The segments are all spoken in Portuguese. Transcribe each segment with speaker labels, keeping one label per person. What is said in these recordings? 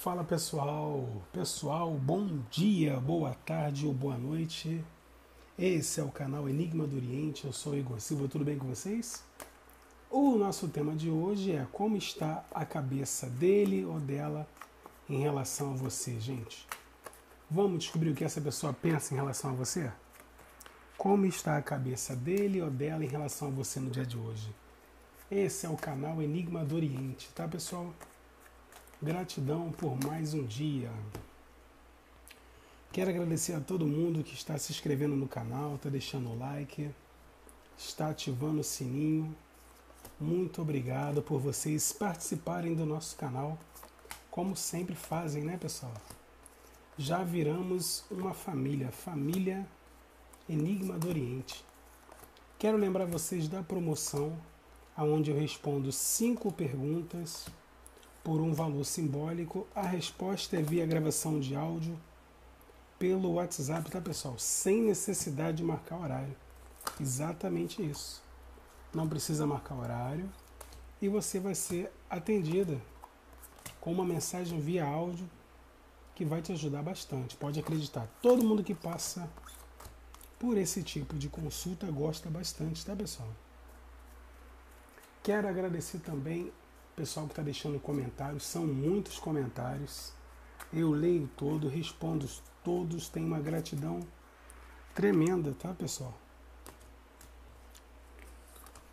Speaker 1: Fala pessoal, pessoal, bom dia, boa tarde ou boa noite. Esse é o canal Enigma do Oriente, eu sou Igor Silva, tudo bem com vocês? O nosso tema de hoje é como está a cabeça dele ou dela em relação a você, gente. Vamos descobrir o que essa pessoa pensa em relação a você? Como está a cabeça dele ou dela em relação a você no dia de hoje? Esse é o canal Enigma do Oriente, tá pessoal? Gratidão por mais um dia. Quero agradecer a todo mundo que está se inscrevendo no canal, está deixando o like, está ativando o sininho. Muito obrigado por vocês participarem do nosso canal, como sempre fazem, né, pessoal? Já viramos uma família, família Enigma do Oriente. Quero lembrar vocês da promoção, onde eu respondo cinco perguntas por um valor simbólico. A resposta é via gravação de áudio pelo WhatsApp, tá pessoal? Sem necessidade de marcar horário. Exatamente isso. Não precisa marcar horário e você vai ser atendida com uma mensagem via áudio que vai te ajudar bastante. Pode acreditar. Todo mundo que passa por esse tipo de consulta gosta bastante, tá pessoal? Quero agradecer também pessoal que está deixando comentários, são muitos comentários. Eu leio todo, respondo todos, tenho uma gratidão tremenda, tá, pessoal?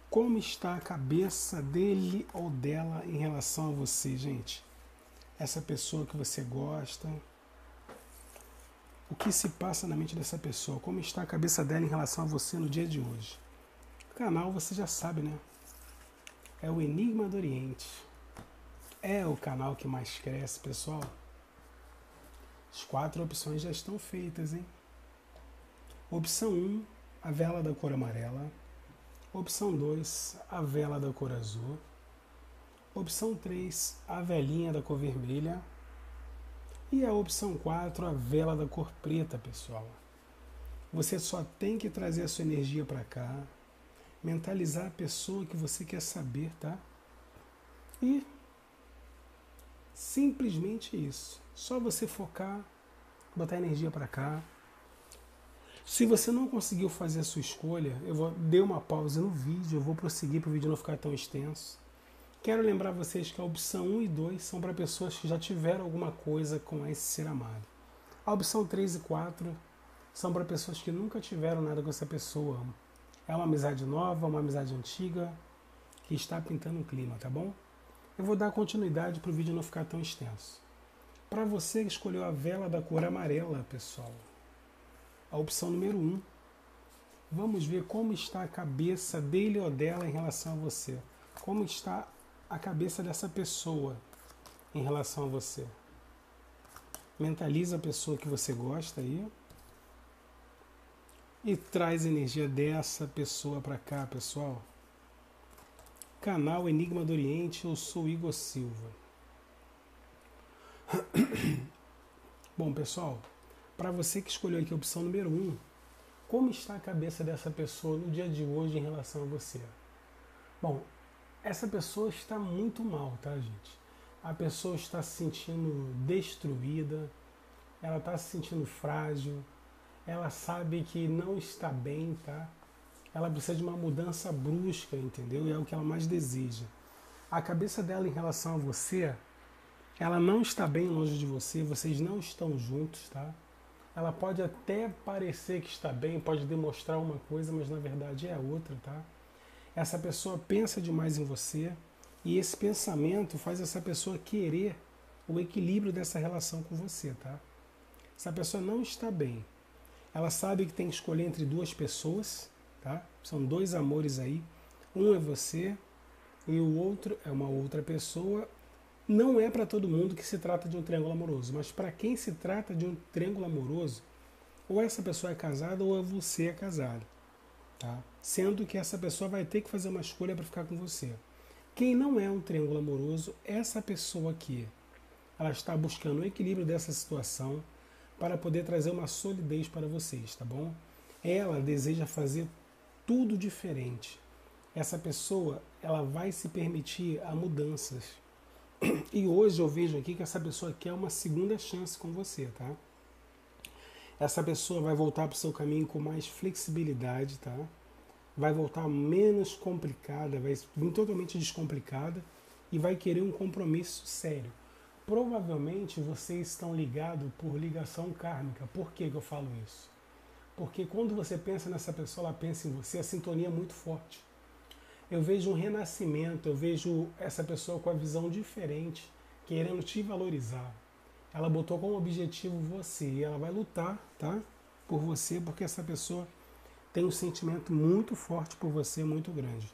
Speaker 1: Como está a cabeça dele ou dela em relação a você, gente? Essa pessoa que você gosta. O que se passa na mente dessa pessoa? Como está a cabeça dela em relação a você no dia de hoje? O canal você já sabe, né? É o Enigma do Oriente. É o canal que mais cresce, pessoal. As quatro opções já estão feitas, hein? Opção 1, a vela da cor amarela. Opção 2, a vela da cor azul. Opção 3, a velinha da cor vermelha. E a opção 4, a vela da cor preta, pessoal. Você só tem que trazer a sua energia para cá, mentalizar a pessoa que você quer saber, tá? E simplesmente isso. Só você focar, botar energia para cá. Se você não conseguiu fazer a sua escolha, eu vou dar uma pausa no vídeo, eu vou prosseguir para o vídeo não ficar tão extenso. Quero lembrar vocês que a opção 1 e 2 são para pessoas que já tiveram alguma coisa com esse ser amado. A opção 3 e 4 são para pessoas que nunca tiveram nada com essa pessoa, é uma amizade nova, uma amizade antiga que está pintando um clima, tá bom? Eu vou dar continuidade para o vídeo não ficar tão extenso. Para você que escolheu a vela da cor amarela, pessoal, a opção número 1. Um, vamos ver como está a cabeça dele ou dela em relação a você. Como está a cabeça dessa pessoa em relação a você. Mentaliza a pessoa que você gosta aí e traz energia dessa pessoa para cá, pessoal. Canal Enigma do Oriente, eu sou Igor Silva. Bom, pessoal, para você que escolheu aqui a opção número 1, um, como está a cabeça dessa pessoa no dia de hoje em relação a você? Bom, essa pessoa está muito mal, tá, gente? A pessoa está se sentindo destruída, ela está se sentindo frágil, ela sabe que não está bem, tá? Ela precisa de uma mudança brusca, entendeu? E é o que ela mais deseja. A cabeça dela em relação a você, ela não está bem longe de você, vocês não estão juntos, tá? Ela pode até parecer que está bem, pode demonstrar uma coisa, mas na verdade é outra, tá? Essa pessoa pensa demais em você e esse pensamento faz essa pessoa querer o equilíbrio dessa relação com você, tá? Essa pessoa não está bem. Ela sabe que tem que escolher entre duas pessoas, tá? São dois amores aí. Um é você e o outro é uma outra pessoa. Não é para todo mundo que se trata de um triângulo amoroso, mas para quem se trata de um triângulo amoroso, ou essa pessoa é casada ou você é casado, tá? Sendo que essa pessoa vai ter que fazer uma escolha para ficar com você. Quem não é um triângulo amoroso, essa pessoa aqui, ela está buscando o equilíbrio dessa situação para poder trazer uma solidez para vocês, tá bom? Ela deseja fazer tudo diferente. Essa pessoa, ela vai se permitir a mudanças. E hoje eu vejo aqui que essa pessoa quer uma segunda chance com você, tá? Essa pessoa vai voltar para o seu caminho com mais flexibilidade, tá? Vai voltar menos complicada, vai vir totalmente descomplicada e vai querer um compromisso sério. Provavelmente vocês estão ligados por ligação kármica. Por que, que eu falo isso? Porque quando você pensa nessa pessoa, ela pensa em você, a sintonia é muito forte. Eu vejo um renascimento, eu vejo essa pessoa com a visão diferente, querendo te valorizar. Ela botou como objetivo você e ela vai lutar, tá? Por você, porque essa pessoa tem um sentimento muito forte por você, muito grande.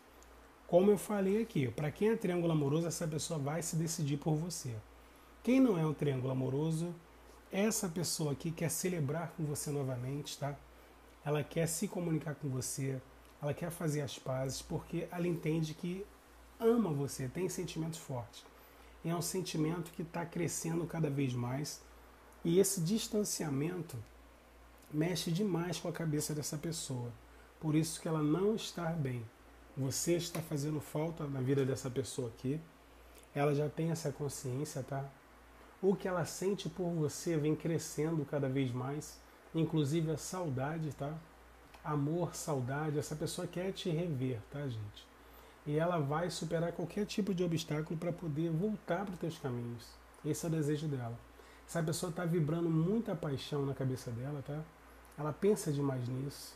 Speaker 1: Como eu falei aqui, para quem é triângulo amoroso, essa pessoa vai se decidir por você. Quem não é um triângulo amoroso, essa pessoa aqui quer celebrar com você novamente, tá? Ela quer se comunicar com você, ela quer fazer as pazes porque ela entende que ama você, tem sentimentos fortes. E é um sentimento que está crescendo cada vez mais. E esse distanciamento mexe demais com a cabeça dessa pessoa. Por isso que ela não está bem. Você está fazendo falta na vida dessa pessoa aqui. Ela já tem essa consciência, tá? O que ela sente por você vem crescendo cada vez mais, inclusive a saudade, tá? Amor, saudade, essa pessoa quer te rever, tá, gente? E ela vai superar qualquer tipo de obstáculo para poder voltar para os teus caminhos. Esse é o desejo dela. Essa pessoa está vibrando muita paixão na cabeça dela, tá? Ela pensa demais nisso.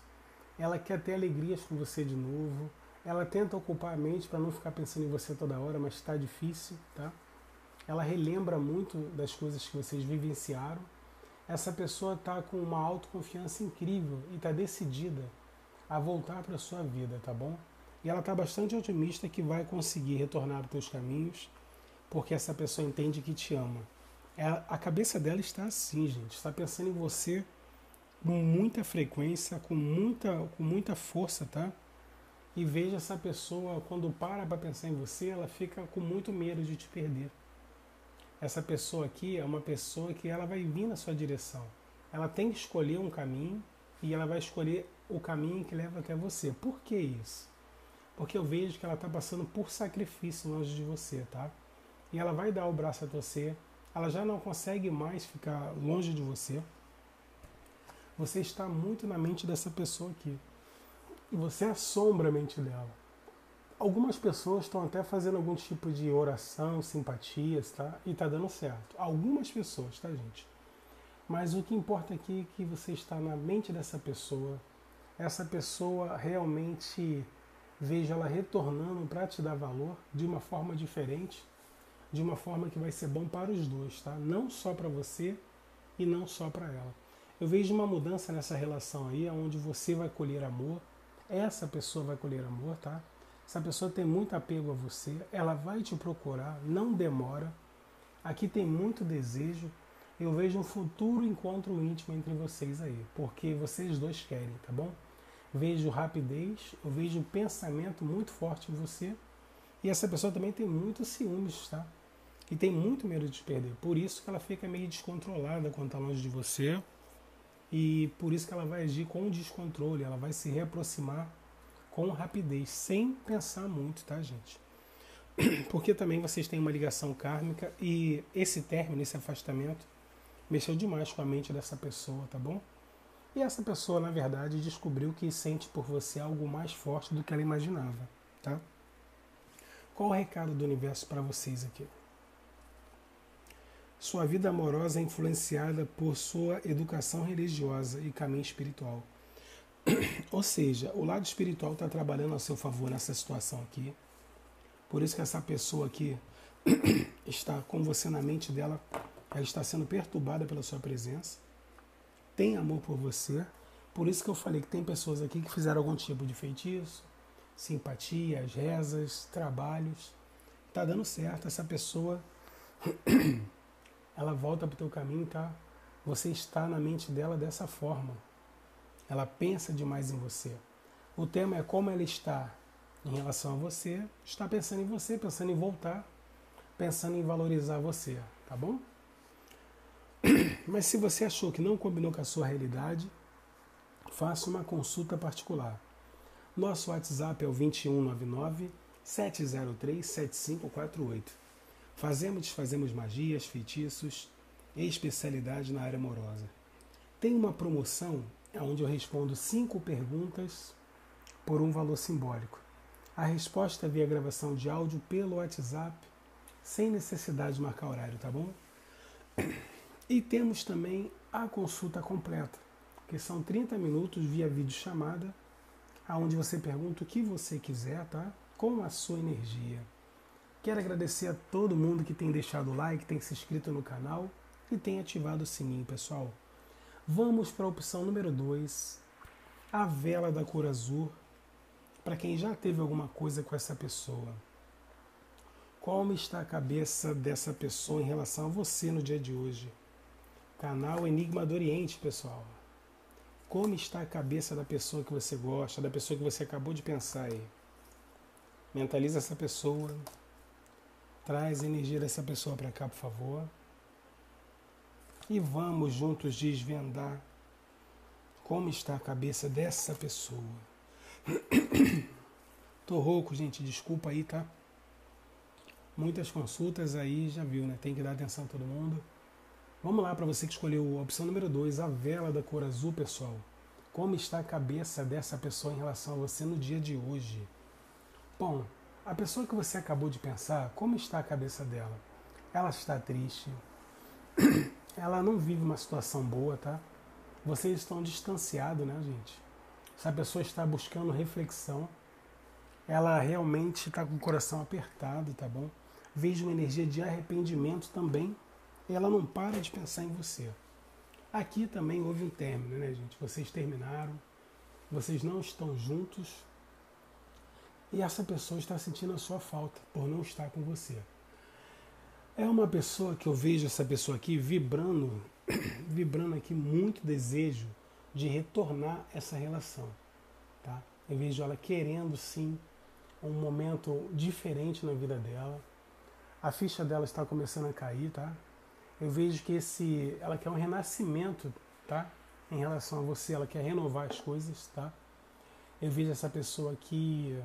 Speaker 1: Ela quer ter alegrias com você de novo. Ela tenta ocupar a mente para não ficar pensando em você toda hora, mas está difícil, tá? Ela relembra muito das coisas que vocês vivenciaram. Essa pessoa está com uma autoconfiança incrível e está decidida a voltar para a sua vida, tá bom? E ela está bastante otimista que vai conseguir retornar para os caminhos, porque essa pessoa entende que te ama. É, a cabeça dela está assim, gente, está pensando em você com muita frequência, com muita, com muita força, tá? E veja essa pessoa, quando para para pensar em você, ela fica com muito medo de te perder essa pessoa aqui é uma pessoa que ela vai vir na sua direção. Ela tem que escolher um caminho e ela vai escolher o caminho que leva até você. Por que isso? Porque eu vejo que ela está passando por sacrifício longe de você, tá? E ela vai dar o braço a torcer. Ela já não consegue mais ficar longe de você. Você está muito na mente dessa pessoa aqui. E você assombra a mente dela. Algumas pessoas estão até fazendo algum tipo de oração, simpatias, tá? E tá dando certo. Algumas pessoas, tá, gente? Mas o que importa aqui é que você está na mente dessa pessoa. Essa pessoa realmente veja ela retornando para te dar valor de uma forma diferente, de uma forma que vai ser bom para os dois, tá? Não só para você e não só para ela. Eu vejo uma mudança nessa relação aí, onde você vai colher amor, essa pessoa vai colher amor, tá? Essa pessoa tem muito apego a você, ela vai te procurar, não demora. Aqui tem muito desejo. Eu vejo um futuro encontro íntimo entre vocês aí, porque vocês dois querem, tá bom? Vejo rapidez, eu vejo um pensamento muito forte em você. E essa pessoa também tem muitos ciúmes, tá? E tem muito medo de te perder. Por isso que ela fica meio descontrolada quando está longe de você. E por isso que ela vai agir com descontrole, ela vai se reaproximar com rapidez, sem pensar muito, tá, gente? Porque também vocês têm uma ligação kármica e esse término, esse afastamento, mexeu demais com a mente dessa pessoa, tá bom? E essa pessoa, na verdade, descobriu que sente por você algo mais forte do que ela imaginava, tá? Qual o recado do universo para vocês aqui? Sua vida amorosa é influenciada por sua educação religiosa e caminho espiritual. Ou seja, o lado espiritual está trabalhando a seu favor nessa situação aqui. Por isso que essa pessoa aqui está com você na mente dela, ela está sendo perturbada pela sua presença. Tem amor por você. Por isso que eu falei que tem pessoas aqui que fizeram algum tipo de feitiço, simpatias, rezas, trabalhos. Está dando certo. Essa pessoa, ela volta para o teu caminho, tá? Você está na mente dela dessa forma. Ela pensa demais em você. O tema é como ela está em relação a você. Está pensando em você, pensando em voltar, pensando em valorizar você, tá bom? Mas se você achou que não combinou com a sua realidade, faça uma consulta particular. Nosso WhatsApp é o 2199 703 7548. Fazemos e desfazemos magias, feitiços e especialidade na área amorosa. Tem uma promoção onde eu respondo cinco perguntas por um valor simbólico. A resposta via gravação de áudio pelo WhatsApp, sem necessidade de marcar horário, tá bom? E temos também a consulta completa, que são 30 minutos via videochamada, onde você pergunta o que você quiser, tá? Com a sua energia. Quero agradecer a todo mundo que tem deixado o like, tem se inscrito no canal e tem ativado o sininho, pessoal. Vamos para a opção número 2, a vela da cor azul, para quem já teve alguma coisa com essa pessoa. Como está a cabeça dessa pessoa em relação a você no dia de hoje? Canal Enigma do Oriente, pessoal. Como está a cabeça da pessoa que você gosta, da pessoa que você acabou de pensar aí? Mentaliza essa pessoa. Traz a energia dessa pessoa para cá, por favor e vamos juntos desvendar como está a cabeça dessa pessoa. Tô rouco, gente, desculpa aí, tá? Muitas consultas aí, já viu, né? Tem que dar atenção a todo mundo. Vamos lá para você que escolheu a opção número 2, a vela da cor azul, pessoal. Como está a cabeça dessa pessoa em relação a você no dia de hoje? Bom, a pessoa que você acabou de pensar, como está a cabeça dela? Ela está triste? ela não vive uma situação boa, tá? Vocês estão distanciados, né, gente? Se a pessoa está buscando reflexão, ela realmente está com o coração apertado, tá bom? Vejo uma energia de arrependimento também, ela não para de pensar em você. Aqui também houve um término, né, gente? Vocês terminaram, vocês não estão juntos, e essa pessoa está sentindo a sua falta por não estar com você. É uma pessoa que eu vejo essa pessoa aqui vibrando, vibrando aqui muito desejo de retornar essa relação, tá? Eu vejo ela querendo sim um momento diferente na vida dela. A ficha dela está começando a cair, tá? Eu vejo que esse, ela quer um renascimento, tá? Em relação a você, ela quer renovar as coisas, tá? Eu vejo essa pessoa aqui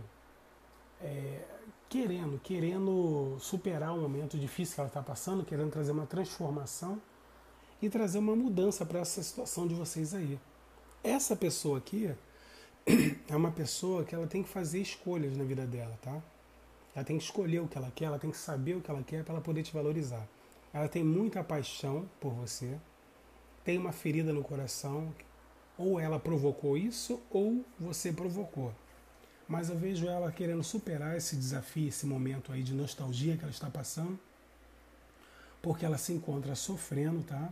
Speaker 1: é, querendo, querendo superar um momento difícil que ela está passando, querendo trazer uma transformação e trazer uma mudança para essa situação de vocês aí. Essa pessoa aqui é uma pessoa que ela tem que fazer escolhas na vida dela, tá? Ela tem que escolher o que ela quer, ela tem que saber o que ela quer para ela poder te valorizar. Ela tem muita paixão por você, tem uma ferida no coração, ou ela provocou isso, ou você provocou mas eu vejo ela querendo superar esse desafio, esse momento aí de nostalgia que ela está passando, porque ela se encontra sofrendo, tá?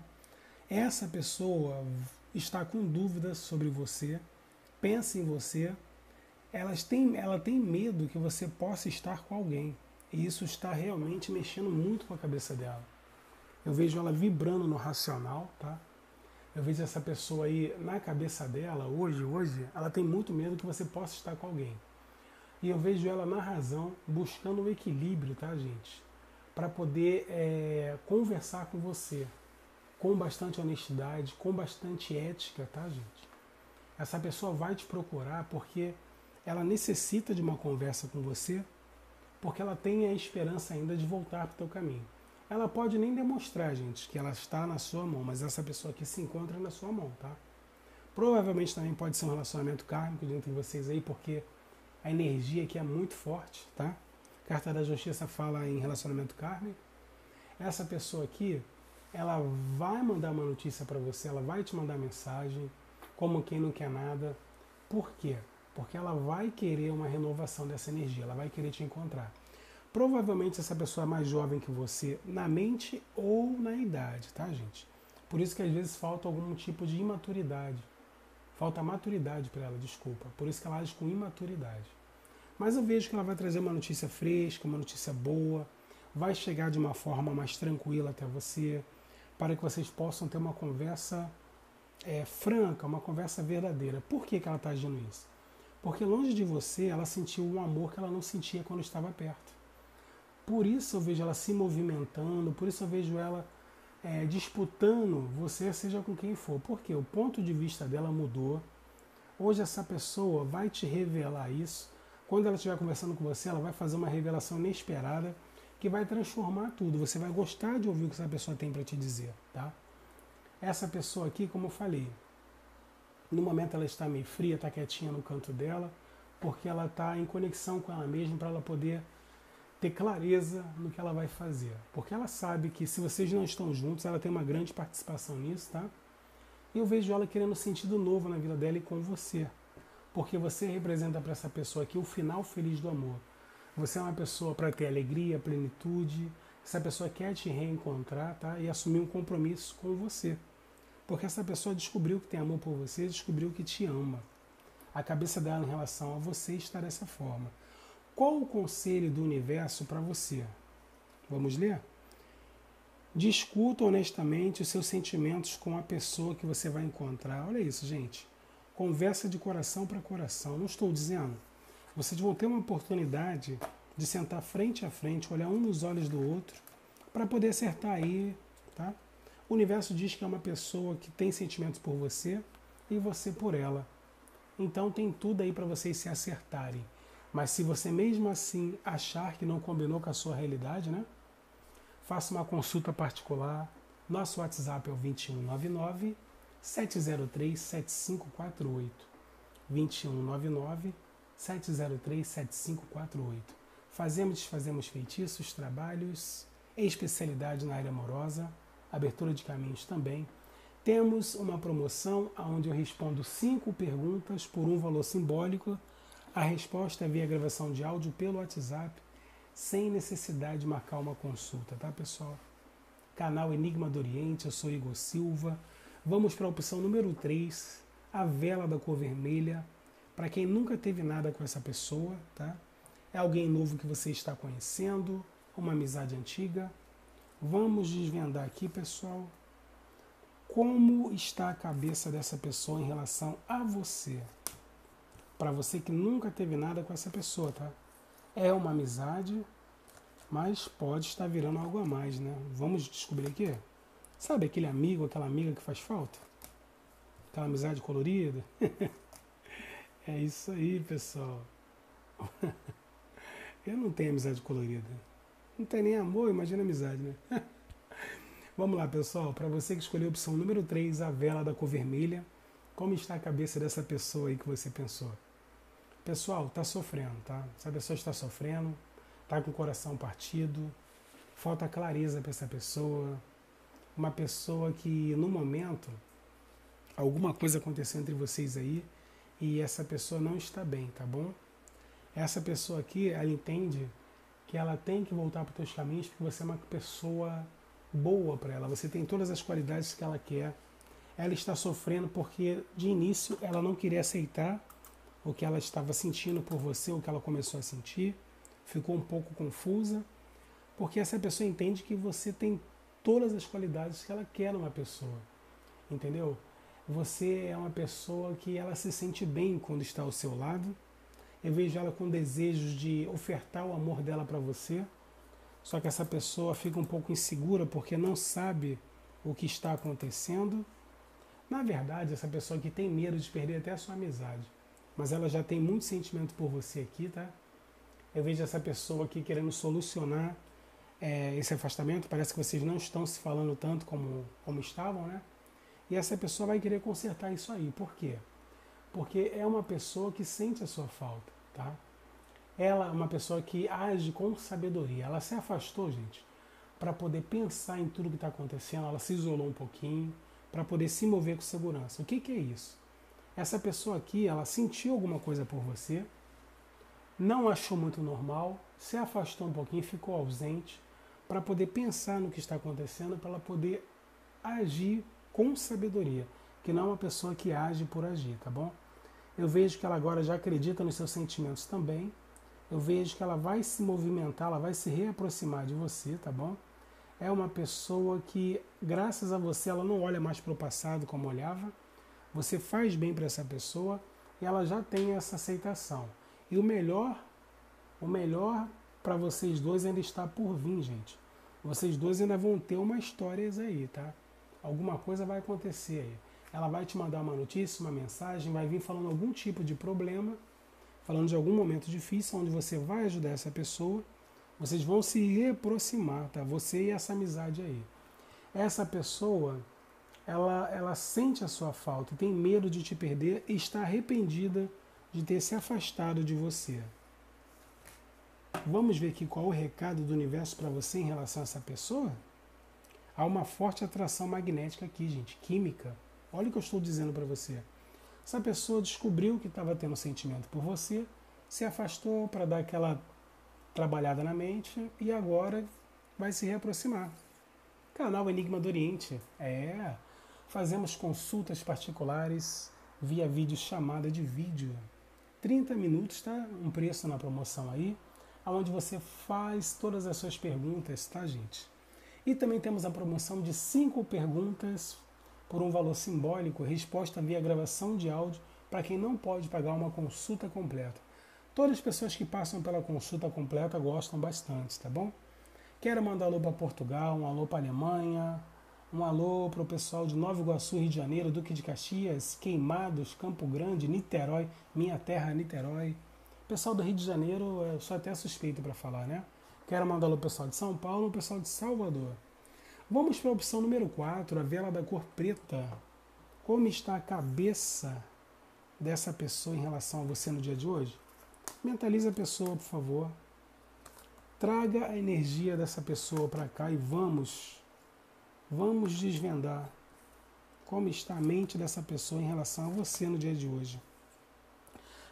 Speaker 1: Essa pessoa está com dúvidas sobre você, pensa em você, elas têm, ela tem medo que você possa estar com alguém. E isso está realmente mexendo muito com a cabeça dela. Eu vejo ela vibrando no racional, tá? Eu vejo essa pessoa aí na cabeça dela, hoje, hoje, ela tem muito medo que você possa estar com alguém. E eu vejo ela na razão, buscando o equilíbrio, tá, gente? Para poder é, conversar com você com bastante honestidade, com bastante ética, tá, gente? Essa pessoa vai te procurar porque ela necessita de uma conversa com você, porque ela tem a esperança ainda de voltar para o teu caminho. Ela pode nem demonstrar, gente, que ela está na sua mão, mas essa pessoa aqui se encontra na sua mão, tá? Provavelmente também pode ser um relacionamento kármico entre vocês aí, porque a energia aqui é muito forte, tá? Carta da Justiça fala em relacionamento kármico. Essa pessoa aqui, ela vai mandar uma notícia para você, ela vai te mandar mensagem, como quem não quer nada. Por quê? Porque ela vai querer uma renovação dessa energia, ela vai querer te encontrar. Provavelmente essa pessoa é mais jovem que você na mente ou na idade, tá, gente? Por isso que às vezes falta algum tipo de imaturidade. Falta maturidade para ela, desculpa. Por isso que ela age com imaturidade. Mas eu vejo que ela vai trazer uma notícia fresca, uma notícia boa, vai chegar de uma forma mais tranquila até você, para que vocês possam ter uma conversa é, franca, uma conversa verdadeira. Por que, que ela está agindo isso? Porque longe de você, ela sentiu um amor que ela não sentia quando estava perto. Por isso eu vejo ela se movimentando, por isso eu vejo ela é, disputando você, seja com quem for. Porque o ponto de vista dela mudou. Hoje essa pessoa vai te revelar isso. Quando ela estiver conversando com você, ela vai fazer uma revelação inesperada que vai transformar tudo. Você vai gostar de ouvir o que essa pessoa tem para te dizer, tá? Essa pessoa aqui, como eu falei, no momento ela está meio fria, está quietinha no canto dela, porque ela está em conexão com ela mesma para ela poder ter clareza no que ela vai fazer. Porque ela sabe que se vocês não estão juntos, ela tem uma grande participação nisso, tá? E eu vejo ela querendo um sentido novo na vida dela e com você. Porque você representa para essa pessoa aqui o final feliz do amor. Você é uma pessoa para ter alegria, plenitude. Essa pessoa quer te reencontrar, tá? E assumir um compromisso com você. Porque essa pessoa descobriu que tem amor por você, descobriu que te ama. A cabeça dela em relação a você está dessa forma. Qual o conselho do universo para você? Vamos ler? Discuta honestamente os seus sentimentos com a pessoa que você vai encontrar. Olha isso, gente. Conversa de coração para coração. Não estou dizendo. Vocês vão ter uma oportunidade de sentar frente a frente, olhar um nos olhos do outro, para poder acertar aí, tá? O universo diz que é uma pessoa que tem sentimentos por você e você por ela. Então tem tudo aí para vocês se acertarem. Mas se você mesmo assim achar que não combinou com a sua realidade, né? Faça uma consulta particular. Nosso WhatsApp é o 2199 703 7548. 2199 703 7548. Fazemos e desfazemos feitiços, trabalhos, especialidade na área amorosa, abertura de caminhos também. Temos uma promoção onde eu respondo cinco perguntas por um valor simbólico a resposta via gravação de áudio pelo WhatsApp, sem necessidade de marcar uma consulta, tá pessoal? Canal Enigma do Oriente, eu sou Igor Silva. Vamos para a opção número 3, a vela da cor vermelha. Para quem nunca teve nada com essa pessoa, tá? É alguém novo que você está conhecendo, uma amizade antiga. Vamos desvendar aqui, pessoal, como está a cabeça dessa pessoa em relação a você para você que nunca teve nada com essa pessoa, tá? É uma amizade, mas pode estar virando algo a mais, né? Vamos descobrir aqui. Sabe aquele amigo, aquela amiga que faz falta? Aquela amizade colorida? é isso aí, pessoal. Eu não tenho amizade colorida. Não tem nem amor, imagina amizade, né? Vamos lá, pessoal. Para você que escolheu a opção número 3, a vela da cor vermelha, como está a cabeça dessa pessoa aí que você pensou? Pessoal, está sofrendo, tá? Essa pessoa está sofrendo, está com o coração partido, falta clareza para essa pessoa. Uma pessoa que, no momento, alguma coisa aconteceu entre vocês aí e essa pessoa não está bem, tá bom? Essa pessoa aqui, ela entende que ela tem que voltar para os teus caminhos porque você é uma pessoa boa para ela, você tem todas as qualidades que ela quer. Ela está sofrendo porque, de início, ela não queria aceitar o que ela estava sentindo por você, o que ela começou a sentir, ficou um pouco confusa, porque essa pessoa entende que você tem todas as qualidades que ela quer numa pessoa, entendeu? Você é uma pessoa que ela se sente bem quando está ao seu lado. Eu vejo ela com desejos de ofertar o amor dela para você, só que essa pessoa fica um pouco insegura porque não sabe o que está acontecendo. Na verdade, essa pessoa que tem medo de perder até a sua amizade mas ela já tem muito sentimento por você aqui, tá? Eu vejo essa pessoa aqui querendo solucionar é, esse afastamento. Parece que vocês não estão se falando tanto como, como estavam, né? E essa pessoa vai querer consertar isso aí. Por quê? Porque é uma pessoa que sente a sua falta, tá? Ela é uma pessoa que age com sabedoria. Ela se afastou, gente, para poder pensar em tudo que está acontecendo. Ela se isolou um pouquinho para poder se mover com segurança. O que, que é isso? Essa pessoa aqui, ela sentiu alguma coisa por você, não achou muito normal, se afastou um pouquinho, ficou ausente, para poder pensar no que está acontecendo, para ela poder agir com sabedoria, que não é uma pessoa que age por agir, tá bom? Eu vejo que ela agora já acredita nos seus sentimentos também. Eu vejo que ela vai se movimentar, ela vai se reaproximar de você, tá bom? É uma pessoa que, graças a você, ela não olha mais para o passado como olhava você faz bem para essa pessoa e ela já tem essa aceitação. E o melhor, o melhor para vocês dois ainda está por vir, gente. Vocês dois ainda vão ter uma história aí, tá? Alguma coisa vai acontecer aí. Ela vai te mandar uma notícia, uma mensagem, vai vir falando algum tipo de problema, falando de algum momento difícil, onde você vai ajudar essa pessoa, Vocês vão se reaproximar, tá? Você e essa amizade aí. Essa pessoa, ela, ela sente a sua falta, tem medo de te perder e está arrependida de ter se afastado de você. Vamos ver aqui qual é o recado do universo para você em relação a essa pessoa? Há uma forte atração magnética aqui, gente, química. Olha o que eu estou dizendo para você. Essa pessoa descobriu que estava tendo sentimento por você, se afastou para dar aquela trabalhada na mente e agora vai se reaproximar. Canal Enigma do Oriente. É, fazemos consultas particulares via vídeo chamada de vídeo. 30 minutos, tá? Um preço na promoção aí, onde você faz todas as suas perguntas, tá, gente? E também temos a promoção de 5 perguntas por um valor simbólico, resposta via gravação de áudio para quem não pode pagar uma consulta completa. Todas as pessoas que passam pela consulta completa gostam bastante, tá bom? Quero mandar alô para Portugal, um alô para Alemanha, um alô para o pessoal de Nova Iguaçu, Rio de Janeiro, Duque de Caxias, Queimados, Campo Grande, Niterói, minha terra Niterói. Pessoal do Rio de Janeiro, eu sou até suspeito para falar, né? Quero mandar alô pessoal de São Paulo, o pessoal de Salvador. Vamos para a opção número 4, a vela da cor preta. Como está a cabeça dessa pessoa em relação a você no dia de hoje? Mentalize a pessoa, por favor. Traga a energia dessa pessoa para cá e vamos, vamos desvendar como está a mente dessa pessoa em relação a você no dia de hoje.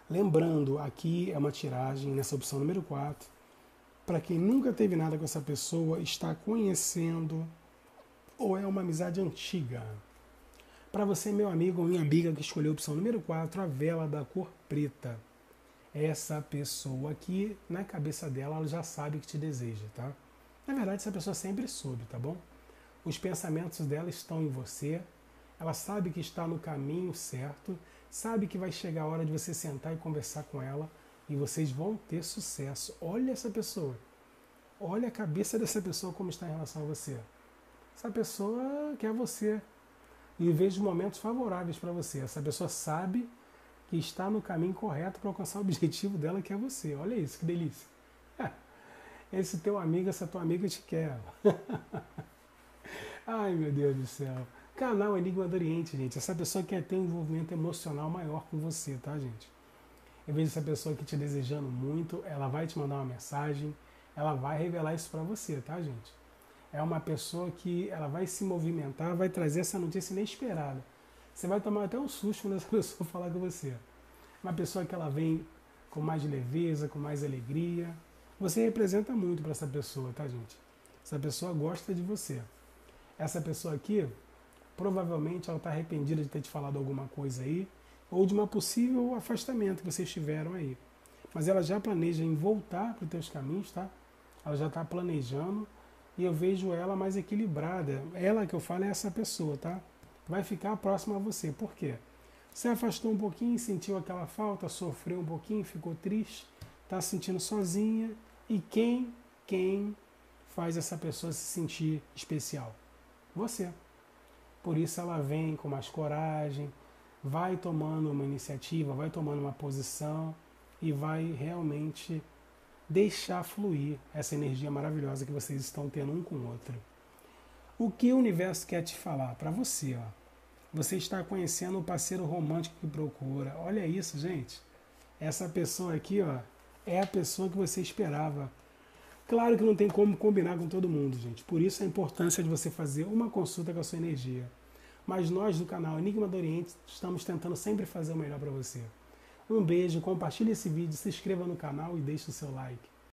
Speaker 1: Lembrando, aqui é uma tiragem nessa opção número 4. Para quem nunca teve nada com essa pessoa, está conhecendo ou é uma amizade antiga? Para você, meu amigo ou minha amiga que escolheu a opção número 4, a vela da cor preta. Essa pessoa aqui, na cabeça dela, ela já sabe que te deseja, tá? Na verdade, essa pessoa sempre soube, tá bom? Os pensamentos dela estão em você, ela sabe que está no caminho certo, sabe que vai chegar a hora de você sentar e conversar com ela e vocês vão ter sucesso. Olha essa pessoa. Olha a cabeça dessa pessoa como está em relação a você essa pessoa quer você e vejo momentos favoráveis para você. Essa pessoa sabe que está no caminho correto para alcançar o objetivo dela, que é você. Olha isso, que delícia. Esse teu amigo, essa tua amiga te quer. Ai, meu Deus do céu. Canal Enigma do Oriente, gente. Essa pessoa quer ter um envolvimento emocional maior com você, tá, gente? Eu vejo essa pessoa aqui te desejando muito, ela vai te mandar uma mensagem, ela vai revelar isso para você, tá, gente? é uma pessoa que ela vai se movimentar, vai trazer essa notícia inesperada. Você vai tomar até um susto quando essa pessoa falar com você. Uma pessoa que ela vem com mais leveza, com mais alegria. Você representa muito para essa pessoa, tá, gente? Essa pessoa gosta de você. Essa pessoa aqui, provavelmente ela está arrependida de ter te falado alguma coisa aí, ou de uma possível afastamento que vocês tiveram aí. Mas ela já planeja em voltar para os teus caminhos, tá? Ela já está planejando e eu vejo ela mais equilibrada. Ela que eu falo é essa pessoa, tá? Vai ficar próxima a você. Por quê? Se afastou um pouquinho, sentiu aquela falta, sofreu um pouquinho, ficou triste, está se sentindo sozinha. E quem, quem faz essa pessoa se sentir especial? Você. Por isso ela vem com mais coragem, vai tomando uma iniciativa, vai tomando uma posição e vai realmente deixar fluir essa energia maravilhosa que vocês estão tendo um com o outro. O que o universo quer te falar? Para você, ó. Você está conhecendo o parceiro romântico que procura. Olha isso, gente. Essa pessoa aqui, ó, é a pessoa que você esperava. Claro que não tem como combinar com todo mundo, gente. Por isso a importância de você fazer uma consulta com a sua energia. Mas nós do canal Enigma do Oriente estamos tentando sempre fazer o melhor para você. Um beijo, compartilhe esse vídeo, se inscreva no canal e deixe o seu like.